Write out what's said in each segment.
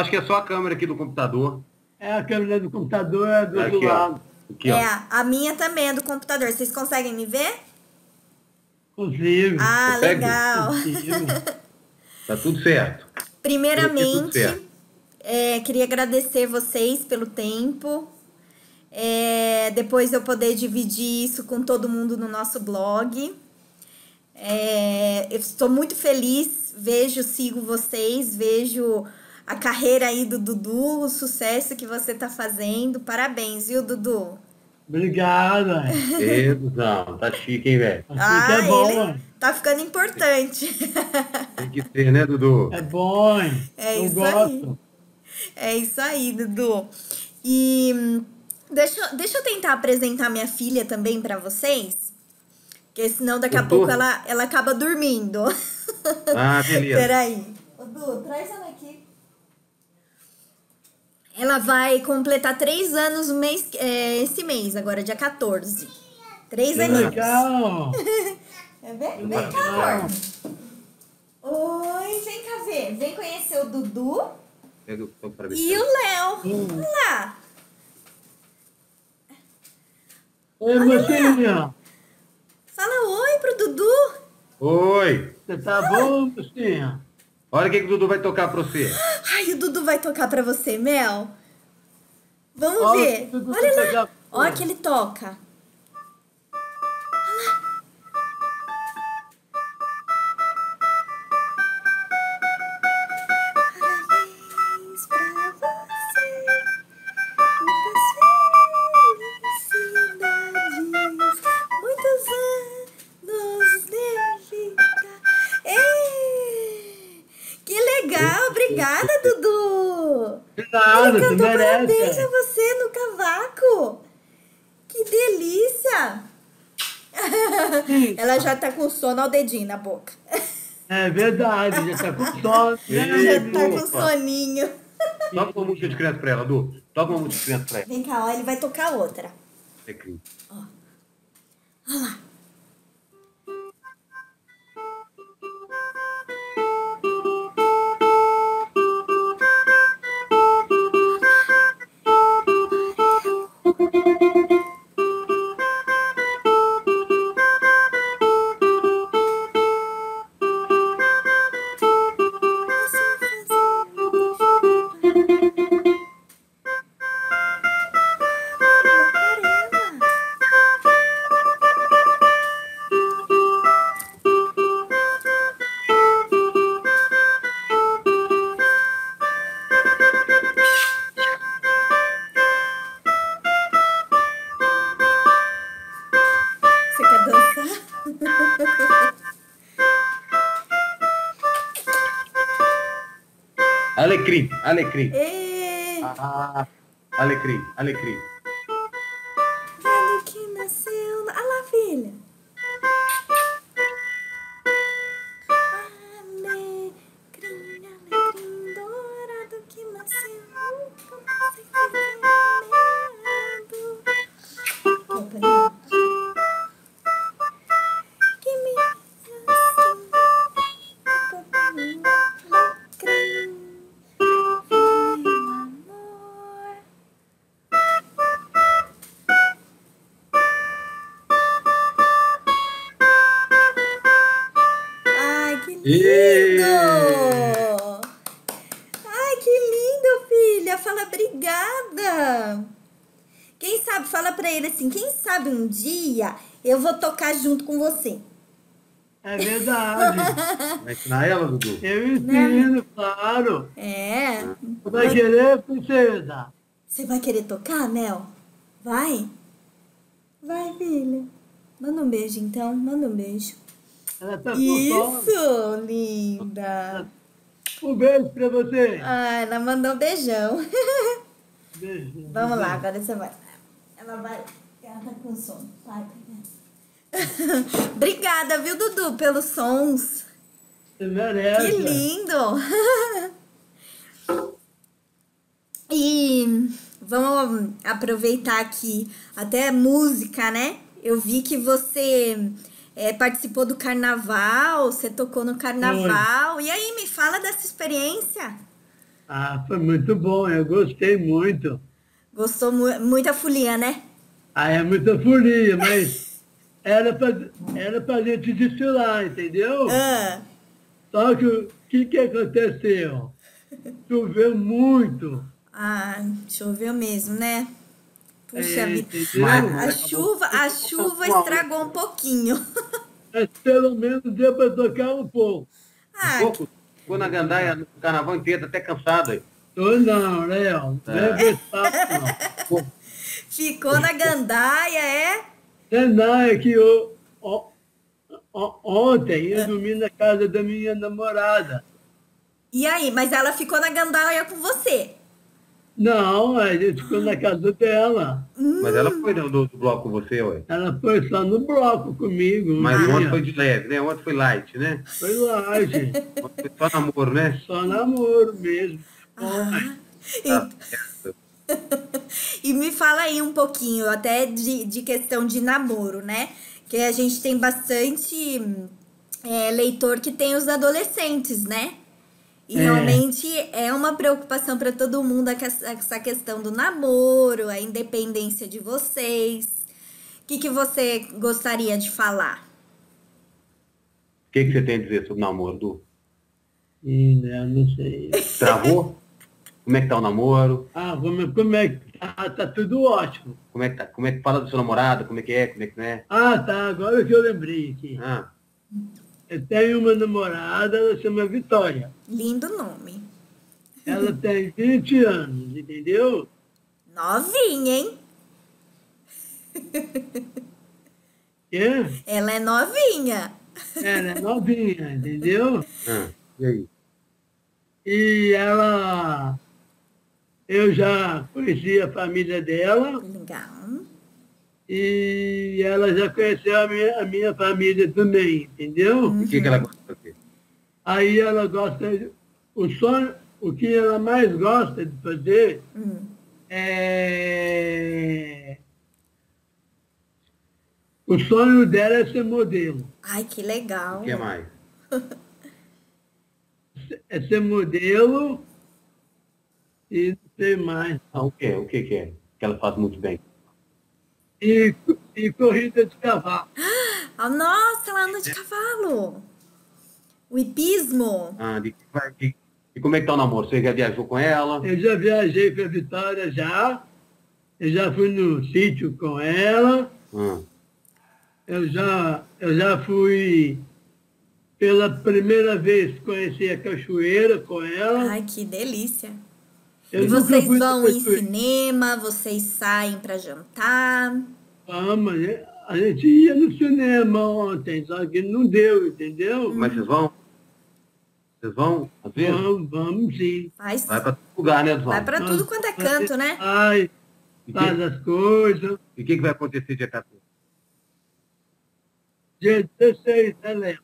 Acho que é só a câmera aqui do computador. É a câmera do computador é do outro Aqui, lado. Aqui, ó. É, a minha também é do computador. Vocês conseguem me ver? Consigo. Ah, Consegue? legal. Consigo. Tá tudo certo. Tudo Primeiramente, certo. é, queria agradecer vocês pelo tempo. É, depois eu poder dividir isso com todo mundo no nosso blog. É, eu estou muito feliz, vejo, sigo vocês, vejo a carreira aí do Dudu, o sucesso que você está fazendo. Parabéns, viu, Dudu? Obrigado. Ê, Dudão, tá chique, hein, velho? Que é bom, ele é. tá ficando importante. Tem que ser, né, Dudu? É bom, hein? É Eu isso gosto. É isso aí, Dudu. E hum, deixa, eu- deixa eu tentar apresentar minha filha também pra vocês. Porque senão daqui a Dudu? pouco ela, ela acaba dormindo. Ah, beleza. Peraí. Ô, Du, traz ela aqui. Ela vai completar três anos no mês, é, esse mês, agora dia 14. Três Que aninhos. legal. É, Vem, vem cá, amor. Oi, vem cá ver. Vem conhecer o Dudu e o Léo. Hum. Olha lá. Oi, mocinha. Fala oi pro Dudu. Oi! Você tá bom, mocinha? Olha o que, que o Dudu vai tocar pra você. Ai, o Dudu vai tocar pra você, Mel. Vamos Olha ver. Olha lá. tocar. Olha que ele toca. Sono ao dedinho na boca. É verdade, já tá com sono. Já tá com soninho. Toca uma música de criança pra ela, Du. Toca uma música de criança pra ela. Vem cá, ó, ele vai tocar outra. Alecrim. Olha lá. Alecrim, alecrim. Ê, Ah, alecrim, alecrim. Vendo que nasceu. Olha lá, filha. Tocar junto com você. É verdade. Vai ensinar ela, Dudu? Eu ensino, claro. É. Vai querer, princesa? Você vai querer tocar, Mel? Vai? Vai, filha. Manda um beijo, então. Manda um beijo. Ela tá com sono. Isso, linda. Um beijo pra você. Ah, ela mandou um beijão. Beijo. Vamos lá, agora você vai. Ela vai. Ela tá com sono. Vai, Obrigada, viu, Dudu, pelos sons. Você merece. Que lindo! e vamos aproveitar aqui até música, né? Eu vi que você é, participou do carnaval, você tocou no carnaval. E aí, me fala dessa experiência. Ah, foi muito bom, eu gostei muito. Gostou mu muita folia, né? Ah, é muita folia, mas era pra, era pra gente desfilar, entendeu? Ah, Só que o que, que aconteceu? Choveu muito. ah, choveu mesmo, né? Puxa É, vida. A, a chuva, a chuva estragou um pouquinho. Mas pelo menos deu para tocar um pouco. Um Ah, pouco. Ficou na gandaia no carnaval inteiro, até cansado aí. Tô não, Léo. Não é ficou na gandaia, é? Não, é que eu, ó- ó- ontem eu dormi na casa da minha namorada. E aí, mas ela ficou na gandaia com você? Não, a gente ficou na casa dela. Mas ela foi do, do bloco com você, ué. Ela foi só no bloco comigo. Mas dia. ontem foi de leve, né? Ontem foi light, né? Foi. Ontem foi só namoro, né? Só namoro mesmo. Ah. Tá E, certo. e me fala aí um pouquinho, até de, de questão de namoro, né? Que a gente tem bastante é, leitor que tem os adolescentes, né? E É. realmente é uma preocupação para todo mundo essa questão do namoro, a independência de vocês. O que, que você gostaria de falar? O que, que você tem a dizer sobre namoro, Du? Ih, né, não sei. Travou? Como é que tá o namoro? Ah, como, como é que tá? Tá tudo ótimo. Como é que tá? Como é que fala do seu namorado? Como é que é? Como é que não é? Ah, tá. Agora que eu lembrei aqui. Ah, Eu tenho uma namorada, ela chama Vitória. Lindo nome. Ela tem 20 anos, entendeu? Novinha, hein? É? Ela é novinha. Ela é novinha, entendeu? ah. E aí? E ela. Eu já conheci a família dela Legal. e ela já conheceu a minha, a minha família também, entendeu? O que, que ela gosta de fazer? Aí ela gosta. de- O sonho, o que ela mais gosta de fazer Hum. é. O sonho dela é ser modelo. Ai, que legal. O que mais? É ser modelo e sei mais. Ah, o que? O que que é? Que ela faz muito bem. E, e corrida de cavalo. Ah, nossa, ela anda de cavalo. O hipismo. Ah, de, de- e como é que tá o namoro? Você já viajou com ela? Eu já viajei para Vitória já. Eu já fui no sítio com ela. Ah, Eu já, eu já fui pela primeira vez conheci a cachoeira com ela. Ai, que delícia. Eu e vocês vão em cinema, vocês saem pra jantar. Vamos, né? a gente ia no cinema ontem, só que não deu, entendeu? mas vocês vão? Vocês vão? Às vezes? Vamos, vamos sim. Faz, Vai pra todo lugar, né, Edson? vai pra tudo quanto é canto, né? Ai, faz que- as coisas. E o que, que vai acontecer dia 14? Dia 16, né, Léo?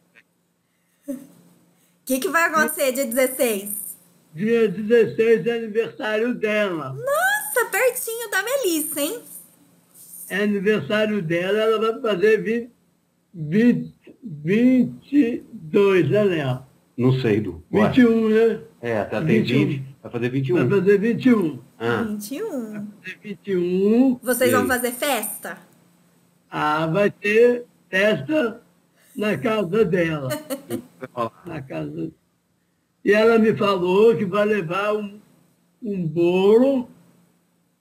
O que, que vai acontecer dia 16? Dia 16 é aniversário dela. Nossa, pertinho da Melissa, hein? É aniversário dela, ela vai fazer 20, 20, 22, né, Léo? Não sei, Du. Ué. 21, né? É, até tem 21. 20, vai fazer Vai 21. fazer 21. Ah, 21. Fazer 21. Vocês E vão fazer festa? Ah, vai ter festa na casa dela. vai. Na casa. E ela me falou que vai levar um, um bolo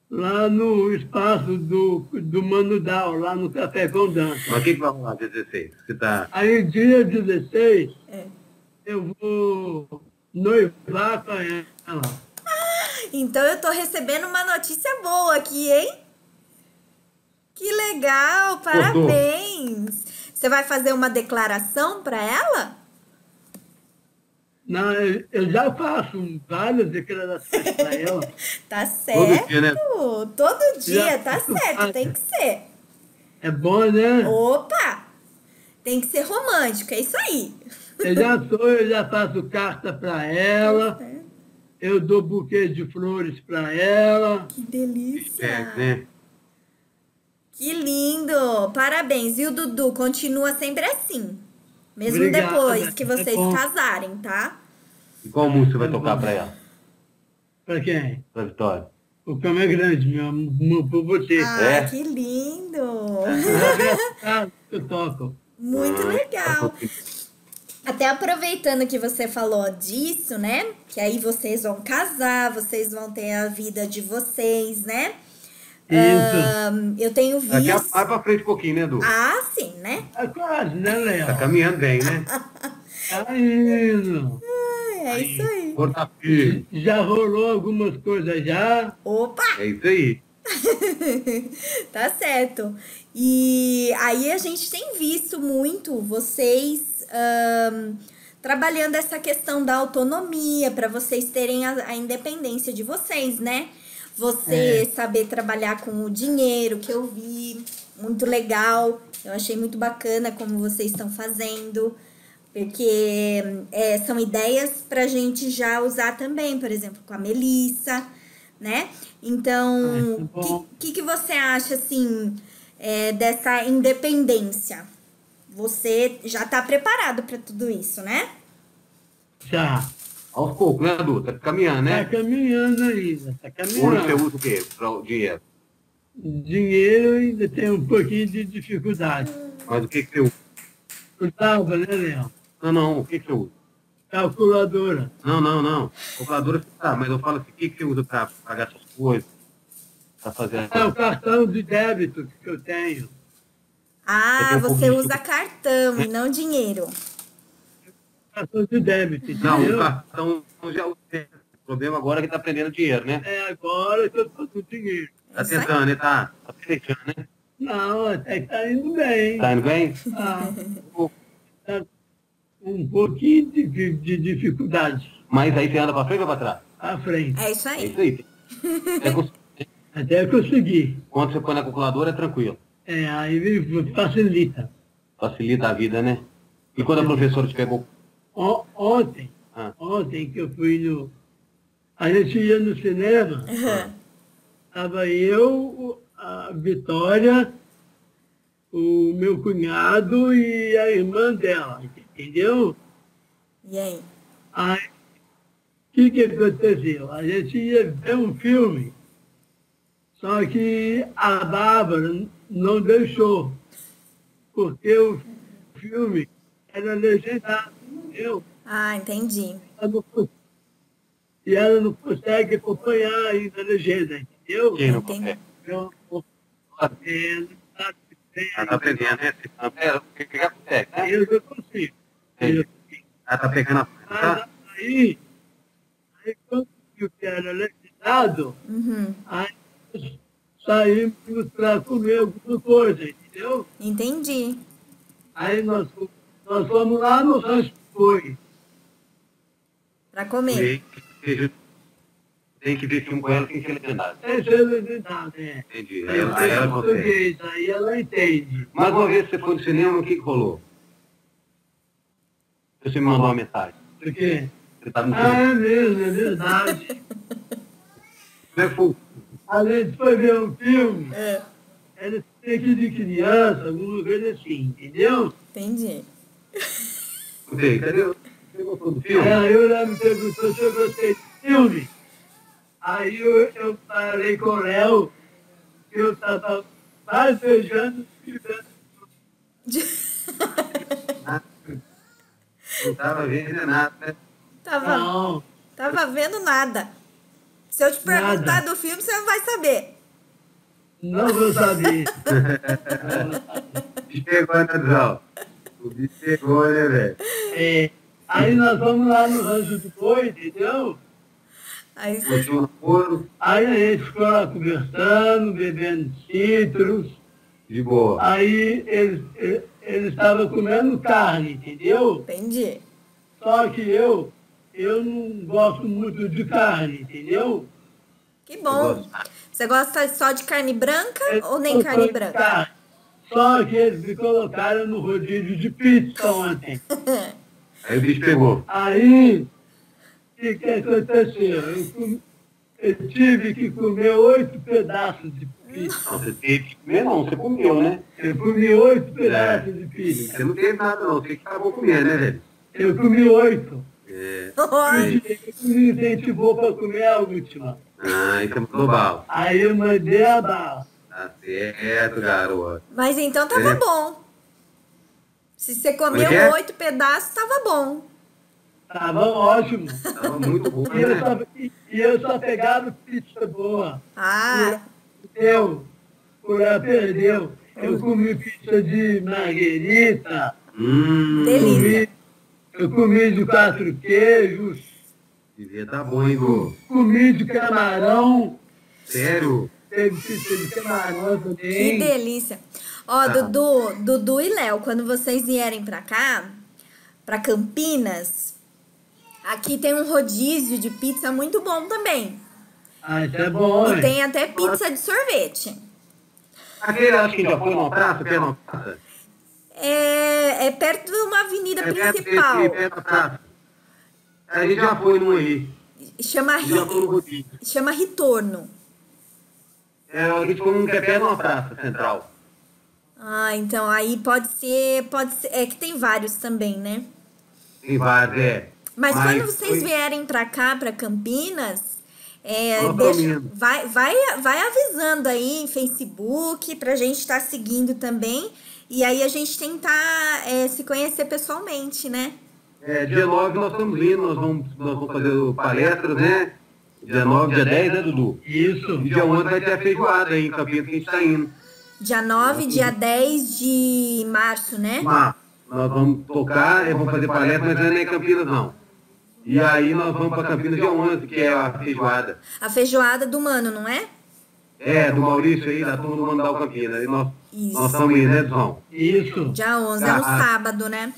lá no espaço do, do Manudal, lá no Café com Dança. Mas o que, que vai rolar dia 16? Você tá... Aí, dia 16, É. eu vou noivar com ela. Então eu tô recebendo uma notícia boa aqui, hein? Que legal, parabéns! Você vai fazer uma declaração para ela? Não, eu- eu já faço várias declarações para ela. Tá certo. Todo dia, né? Todo dia, Já. tá certo, tem que ser. É bom, né? Opa! Tem que ser romântico, é isso aí. Eu já sou, eu já faço carta para ela, eu dou buquê de flores para ela. Que delícia! É, né? Que lindo! Parabéns. E o Dudu continua sempre assim. Mesmo Obrigado, depois que É vocês casarem, tá? E qual música você vai tocar pra ela? Para quem? Pra Vitória. O cama é grande, meu amor, por você. Ah, É. que lindo! Ah, eu toco. Muito Ah, legal. Até aproveitando que você falou disso, né? Que aí vocês vão casar, vocês vão ter a vida de vocês, né? Isso. Ahn, eu tenho Daqui a, visto. vai pra frente um pouquinho, né, Edu? Ah, sim, né? É quase, né, Léo? Tá caminhando bem, né? Tá indo. É isso aí. Já rolou algumas coisas já. Opa! É isso aí. tá certo. E aí a gente tem visto muito vocês ahn, trabalhando essa questão da autonomia para vocês terem a, a independência de vocês, né? Você saber trabalhar com o dinheiro que eu vi, muito legal. Eu achei muito bacana como vocês estão fazendo. Porque é, são ideias para gente já usar também, por exemplo, com a Melissa, né? Então, o que, que, que você acha, assim, é, dessa independência? Você já está preparado para tudo isso, né? Já. Aos poucos, né, Edu? Tá caminhando, Tá né? caminhando ainda. Tá Hoje você caminhando. usa o quê? Pra o dinheiro. Dinheiro ainda tem um pouquinho de dificuldade. Mas o que que você usa? Né, Léo? Não, não, o que que você usa? Calculadora. Não, não, não. Calculadora você tá, mas eu falo assim, o que que você usa pra pagar suas coisas? Pra fazer... É o cartão de débito que eu tenho. Ah, Eu você pouquinho usa cartão e não dinheiro. Cartão de débito, Não, entendeu? o cartão já usa. O problema agora é que tá prendendo dinheiro, né? É agora que eu tô com dinheiro. Tá aí. tentando, né? Tá, tá fechando, né? Não, até que tá indo bem. Tá indo bem? Ah, tá um pouquinho de, de, de dificuldade Mas aí você anda pra frente ou pra trás? à frente. É isso É aí. isso aí. É cons- Até conseguir. Quando você põe na calculadora é tranquilo. É, aí facilita. Facilita a vida, né? E quando a professora te pegou. O- ontem, Ah, ontem que eu fui no. A gente ia no cinema, estava eu, a Vitória, o meu cunhado e a irmã dela, entendeu? E aí? Aí, o que, que aconteceu? A gente ia ver um filme, só que a Bárbara não deixou, porque o filme era legendado, entendeu? Ah, entendi. Ela não e ela não consegue acompanhar ainda a legenda, entendeu? quem não Entendi. consegue? Eu, eu, Ela tá aprendendo, né? É, O que que acontece, né? eu não consigo. Eu, Ela tá pegando a. mas Tá? aí, aí quando que era legendado, Uhum. Aí saímos para comer alguma coisa, entendeu? Entendi. Aí nós, nós fomos lá no rancho foi. Pra comer. Tem que ver- Tem que ver filme com ela sem ser legendado. Sem ser legendado, é. Entendi. Aí Aí eu ela, aí ela português, aí ela entende. Mais uma vez você foi no cinema, o que que rolou? Você me mandou uma mensagem. Porque, Você tá no ah, cinema. é mesmo, é verdade. Como é que foi? A gente foi ver um filme, É. era aqui de criança, alguma coisa assim, entendeu? Entendi. Sei, cadê? o- Você gostou do filme? Aí eu ela me perguntou se eu gostei do filme. Aí eu, eu falei com o Léo que eu estava mais beijando vendo Não tava vendo nada, né? Tava, Não, tava vendo nada. Se eu te perguntar Nada. do filme, você não vai saber. não vou saber. Né, Zão? O bicho pegou, né, velho? É, aí nós vamos lá no Rancho do Boi, entendeu? Aí você... Aí a gente ficou lá conversando, bebendo citros. de boa. Aí eles, eles, eles estavam comendo carne, entendeu? Entendi. Só que eu, eu não gosto muito de carne, entendeu? Que bom. Você gosta só de carne branca ou nem Eu carne branca? carne. Só que eles me colocaram no rodízio de pizza ontem. Aí o bicho pegou. Aí, o que, que aconteceu? Eu, com- eu tive que comer oito pedaços de pizza. Não, você teve que comer, não. Você comeu, né? Eu comi oito pedaços de pizza. Você não teve nada, não. Você que acabou comendo, né, velho? Eu comi oito. É. Olha, Me incentivou para comer a última. Ah, isso é muito bala. Aí eu mandei a bala. Tá certo, garoto. Mas então tava É. bom. Se você é comeu é? oito pedaços, tava bom. Tava ótimo. Tava muito bom, E eu né? só, e eu só pegava pizza boa. Ah, Eu, por ela perdeu. Eu comi pizza de marguerita, Hum, Delícia. comi, eu comi de quatro queijos, devia tá bom, hein, Gu? comi de camarão, Sério? Teve que delícia. Ó, Tá. Dudu, Dudu e Léo, quando vocês vierem pra cá, pra Campinas, aqui tem um rodízio de pizza muito bom também. Ah, isso é bom, E tem até pizza de sorvete. Aquele, acho que já foi praça, pé numa praça. É, é perto de uma avenida É perto principal. desse, perto da praça. A gente já foi num aí. Chama, no Ri- chama Ritorno. É, a gente foi num que é perto de uma praça central. Ah, então aí pode ser, pode ser, é que tem vários também, né? Tem vários, é. Mas, Mas quando vocês foi- vierem pra cá, pra Campinas, é, deixa- vai, vai, vai avisando aí em Facebook pra gente estar seguindo também. E aí a gente tentar é, se conhecer pessoalmente, né? É, dia 9 nós estamos indo, nós vamos, nós vamos fazer palestras, né? Dia 9, dia 10, né, Dudu? Isso. E dia 11 vai ter a feijoada aí em Campinas que a gente está indo. Dia 9, dia 10 de março, né? Mas nós vamos tocar, é, vamos fazer palestra, mas não é em Campinas não. E aí nós vamos para Campinas dia 11, que é a feijoada. A feijoada do Mano, não é? É, do Maurício aí, da turma do Mandal Campinas. E nós, Isso. nós estamos indo, né, João? Isso. Dia 11, é no Ah. sábado, né?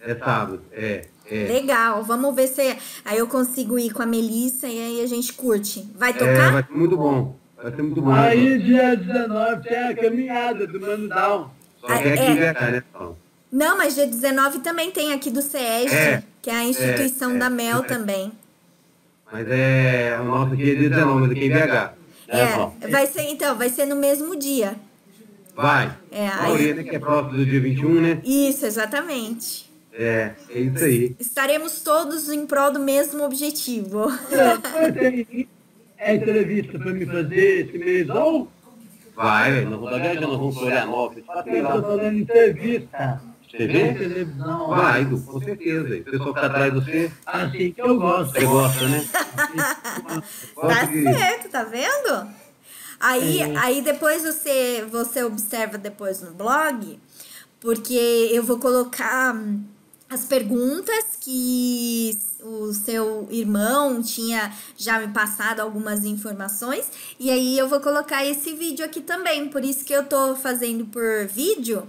É sábado, é, é. Legal, vamos ver se aí eu consigo ir com a Melissa e aí a gente curte. Vai É, tocar? vai ser muito bom. Vai ser muito bom. né, Aí, dia 19, tem a caminhada do Mano Down. Só que é aqui É. né, João? Não, mas dia 19 também tem aqui do CEST, É, que é a instituição é, da é. Mel também. Mas é, o nosso aqui é dia 19, mas aqui em BH. né? É, vai ser então, vai ser no mesmo dia. Vai. É, aí- Maioria, né, que é próximo do dia 21, né? Isso, exatamente. É, é isso aí. Estaremos todos em prol do mesmo objetivo. Tem é entrevista para me fazer esse mês, não? Vai. Nós vamos viajando, nós vamos para Florianópolis. Eu estou falando entrevista. Vê? televisão. Vai, Du, com certeza. O pessoal fica atrás de você, Assim que eu gosto. você gosta, né? Tá Gosta de- certo, tá vendo? Aí, aí depois você, você observa depois no blog, porque eu vou colocar hum, as perguntas que o seu irmão tinha já me passado algumas informações, e aí eu vou colocar esse vídeo aqui também, por isso que eu tô fazendo por vídeo,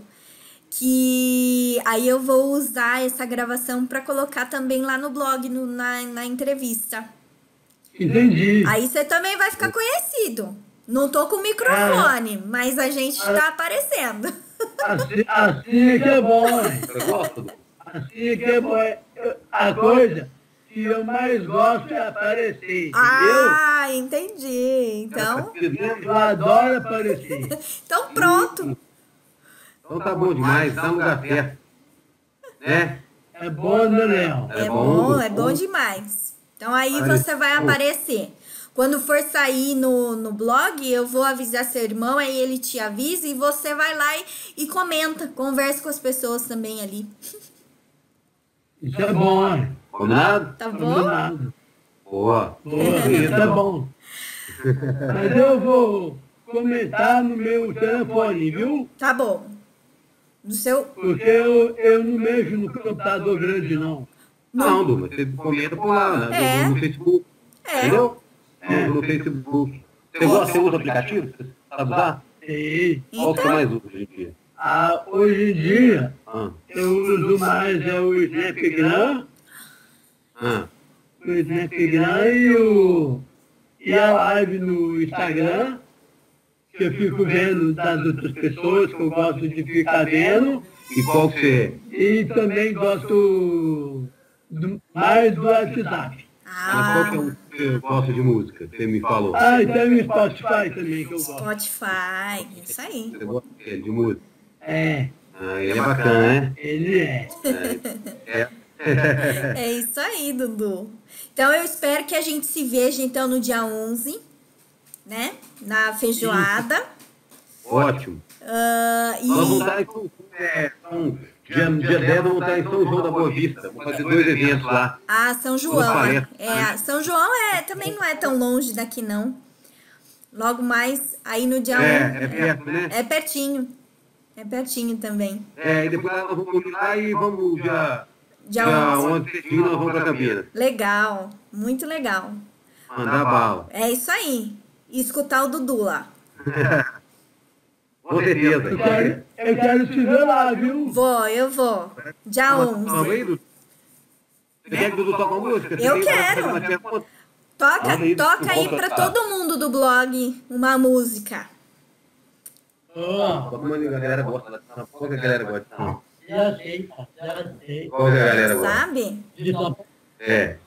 que aí eu vou usar essa gravação para colocar também lá no blog, no- na, na entrevista. Entendi. Aí você também vai ficar conhecido. Não tô com o microfone, mas a gente tá aparecendo. Assim, assim é que é bom, hein? Gosta, Du? Assim que é A coisa que eu mais gosto é aparecer, entendeu? Ah, entendi. Então, Eu adoro aparecer. então pronto. Então tá bom demais, tá no lugar certo. Né? É bom, né, Léo? É, É bom, bom, é bom bom. demais. Então aí Aparece- você vai aparecer. Quando for sair no, no blog, eu vou avisar seu irmão, aí ele te avisa e você vai lá e, e comenta, conversa com as pessoas também ali. Isso é bom, hein? Combinado? Tá bom? Combinado. Boa. Boa, isso é bom. Mas eu vou comentar no meu telefone, viu? Tá bom. No seu. Porque eu, eu não mexo no computador grande, não. Não, Du, mas você comenta por lá, né? É. No, no Facebook. É. Entendeu? No, no Facebook. Você, gosta, você usa aplicativo? Sabe usar? E, Qual que você Então, mais usa hoje em dia? Ah, hoje em dia, Ah, eu uso mais é o Snapgram, ah, o Snapgram e, o, e a live no Instagram, que eu fico vendo das outras pessoas, que eu gosto de ficar vendo. E qual que você E também gosto do- mais do WhatsApp. Mas qual que é Ah, o que você gosta de música? Você me falou. Ah, e tem o Spotify também que eu gosto. Spotify, isso aí. Você gosta de, de música? É, Ah, ele é bacana, né? ele é. É, é isso aí, Dudu. Então eu espero que a gente se veja então no dia 11, né? Na feijoada. Ótimo. Uh, e... Vamos estar em, é, dia, dia 10 vamos estar em São João da Boa Vista. Vamos fazer dois eventos lá. Ah, São João. É, é, São João é, também não é tão longe daqui, não. Logo mais, aí no dia 1. É, um, é perto, né? É pertinho. É pertinho também. É, e depois nós vamos lá e vamos já. Dia, dia 11 de nós vamos para Campinas. Legal, muito legal. Mandar bala. É isso aí. E escutar o Dudu lá. Com certeza. Eu quero, eu quero te ver lá, viu? Vou, eu vou. Dia 11. Você quer que o Dudu toque uma música? Eu quero. Toca, toca aí para todo mundo do blog uma música. Oh. Como a galera gosta, pouca galera gosta. Já sei, já sei. Qual que a galera gosta? Sabe? É.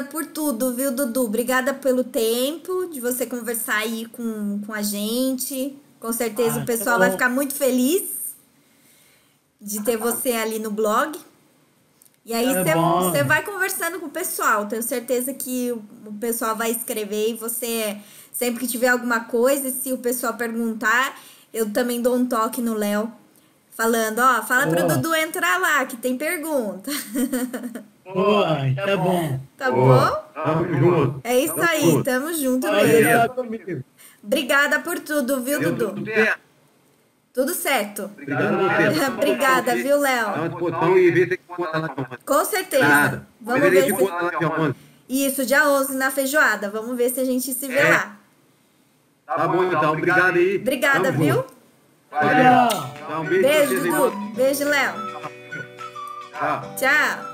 Obrigada por tudo, viu, Dudu? Obrigada pelo tempo de você conversar aí com, com a gente. Com certeza Ah, o pessoal tá vai bom. ficar muito feliz de ter você ali no blog. E aí É você você vai conversando com o pessoal. Tenho certeza que o pessoal vai escrever e você, sempre que tiver alguma coisa, se o pessoal perguntar, eu também dou um toque no Léo. Falando, ó, fala pro Boa. Dudu entrar lá, que tem pergunta. Boa, tá bom. Tá Boa. bom? Tamo junto. É isso Tamo aí, junto. tamo junto mesmo. Obrigada por tudo, viu, Deu Dudu? tudo certo. Tudo certo. Obrigado. Obrigada, viu, Léo? Com certeza. Nada. Vamos ver se. conta lá dia 11. Isso, dia 11 na feijoada. Vamos ver se a gente se vê É. lá. Tá bom, então. Obrigado aí. Obrigada, Tamo viu? junto. Valeu. Dá um beijo, Beijo. Dudu. Beijo, Léo. Tchau. Tchau.